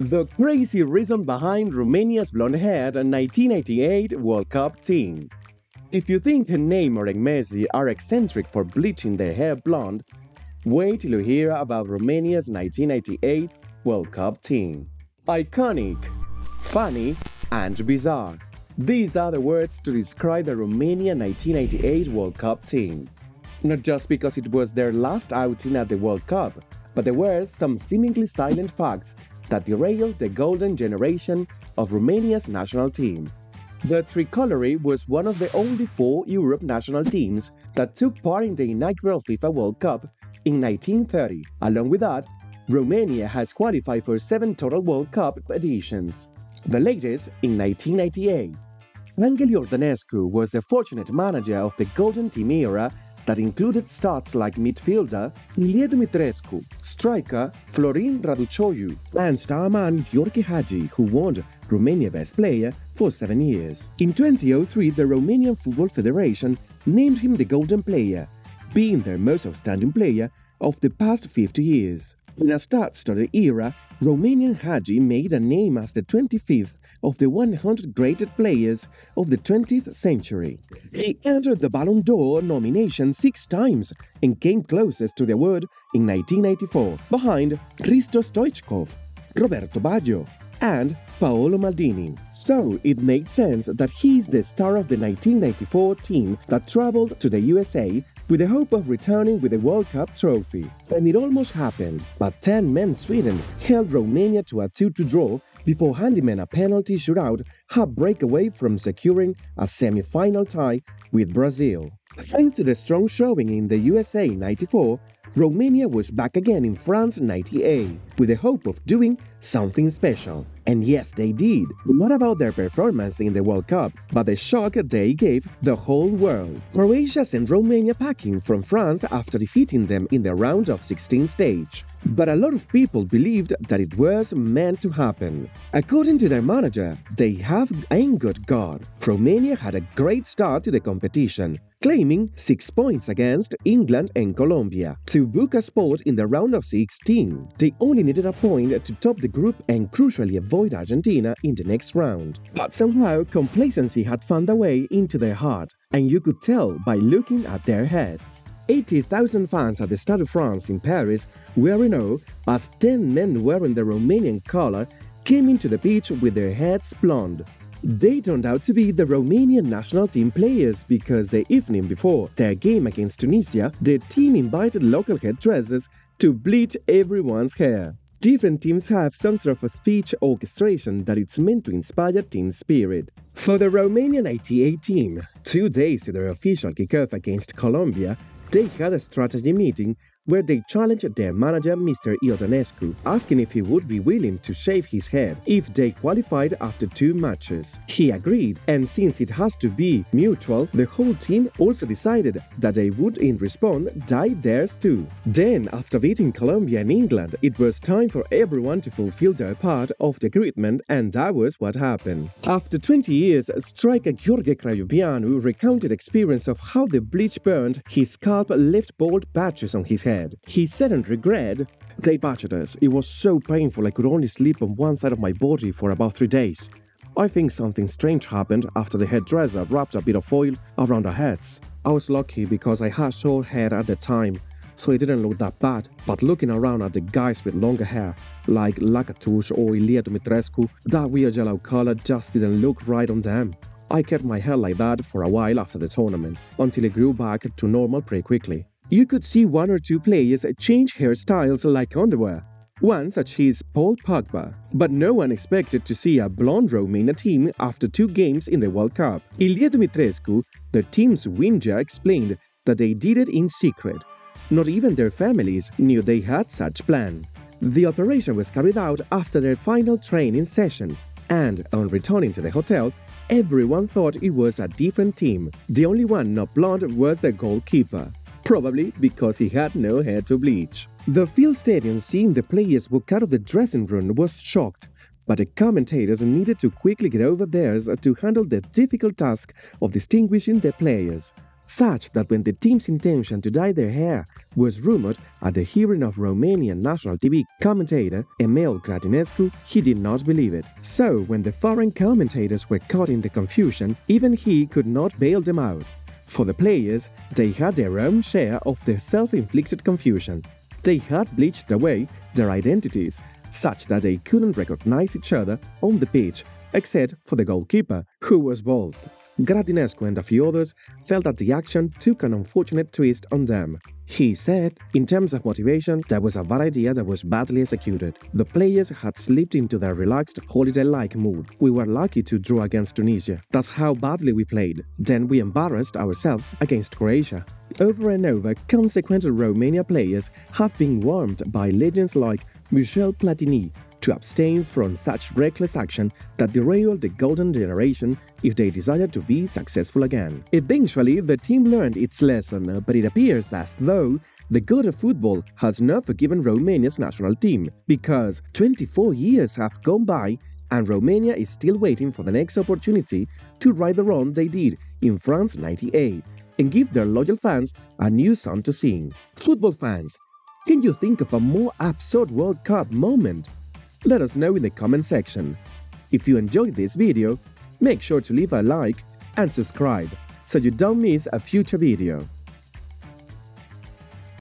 The crazy reason behind Romania's blonde-haired 1988 World Cup team. If you think Neymar and Messi are eccentric for bleaching their hair blonde, wait till you hear about Romania's 1988 World Cup team. Iconic, funny, and bizarre. These are the words to describe the Romania 1988 World Cup team. Not just because it was their last outing at the World Cup, but there were some seemingly silent facts that derailed the golden generation of Romania's national team. The Tricolore was one of the only four Europe national teams that took part in the inaugural FIFA World Cup in 1930. Along with that, Romania has qualified for seven total World Cup editions, the latest in 1998. Anghel Iordănescu was the fortunate manager of the Golden Team era that included starts like midfielder Ilie Dumitrescu, striker Florin Răducioiu, and starman Gheorghe Hagi, who won Romania Best Player for seven years. In 2003, the Romanian Football Federation named him the Golden Player, being their most outstanding player of the past 50 years. In a star-studded era, Romanian Hagi made a name as the 25th of the 100 greatest players of the 20th century. He entered the Ballon d'Or nomination six times and came closest to the award in 1984, behind Hristo Stoichkov, Roberto Baggio, and Paolo Maldini. So it made sense that he's the star of the 1994 team that traveled to the USA with the hope of returning with the World Cup trophy. And it almost happened, but 10 men Sweden held Romania to a 2-2 draw before handing a penalty shootout a breakaway from securing a semi-final tie with Brazil. Thanks to the strong showing in the USA 94, Romania was back again in France 98 with the hope of doing something special. And yes, they did. Not about their performance in the World Cup, but the shock they gave the whole world. Croatia sent Romania packing from France after defeating them in the round of 16 stage. But a lot of people believed that it was meant to happen. According to their manager, they have angered God. Romania had a great start to the competition, claiming 6 points against England and Colombia to book a spot in the round of 16. They only needed a point to top the group and crucially avoid Argentina in the next round. But somehow, complacency had found a way into their heart, and you could tell by looking at their heads. 80,000 fans at the Stade de France in Paris in awe as 10 men wearing the Romanian color came into the pitch with their heads blonde. They turned out to be the Romanian national team players because the evening before their game against Tunisia, the team invited local hairdressers to bleach everyone's hair. Different teams have some sort of a speech orchestration that it's meant to inspire team spirit. For the Romanian 88 team, two days to their official kickoff against Colombia, they had a strategy meeting where they challenged their manager Mr. Iordănescu, asking if he would be willing to shave his head if they qualified after two matches. He agreed, and since it has to be mutual, the whole team also decided that they would in response dye theirs too. Then, after beating Colombia and England, it was time for everyone to fulfill their part of the agreement, and that was what happened. After 20 years, striker Gheorghe Craioveanu recounted experience of how the bleach burned his scalp left bald patches on his head He said in regret, They butchered us. It was so painful I could only sleep on one side of my body for about three days. I think something strange happened after the hairdresser wrapped a bit of foil around our heads. I was lucky because I had short hair at the time, so it didn't look that bad. But looking around at the guys with longer hair, like Lăcătuș or Ilie Dumitrescu, that weird yellow color just didn't look right on them. I kept my hair like that for a while after the tournament, until it grew back to normal pretty quickly. You could see one or two players change hairstyles like underwear. One such is Paul Pogba, but no one expected to see a blonde Romania team after two games in the World Cup. Ilie Dumitrescu, the team's winger, explained that they did it in secret. Not even their families knew they had such plan. The operation was carried out after their final training session, and on returning to the hotel, everyone thought it was a different team. The only one not blonde was the goalkeeper probably because he had no hair to bleach. The field stadium seeing the players walk out of the dressing room was shocked, but the commentators needed to quickly get over theirs to handle the difficult task of distinguishing the players. such that when the team's intention to dye their hair was rumored at the hearing of Romanian national TV commentator Emil Grădinescu, he did not believe it. So, when the foreign commentators were caught in the confusion, even he could not bail them out. For the players, they had their own share of the self-inflicted confusion. They had bleached away their identities, such that they couldn't recognize each other on the pitch, except for the goalkeeper, who was bald. Grădinescu and a few others felt that the action took an unfortunate twist on them. He said, in terms of motivation, there was a bad idea that was badly executed. The players had slipped into their relaxed, holiday-like mood. We were lucky to draw against Tunisia. That's how badly we played. Then we embarrassed ourselves against Croatia. Over and over, consequent Romania players have been warmed by legends like Michel Platini, to abstain from such reckless action that derailed the golden generation if they desired to be successful again. Eventually, the team learned its lesson, but it appears as though the god of football has not forgiven Romania's national team, because 24 years have gone by and Romania is still waiting for the next opportunity to right the wrong they did in France 98 and give their loyal fans a new song to sing. Football fans, can you think of a more absurd World Cup moment? Let us know in the comment section. If you enjoyed this video, make sure to leave a like and subscribe so you don't miss a future video.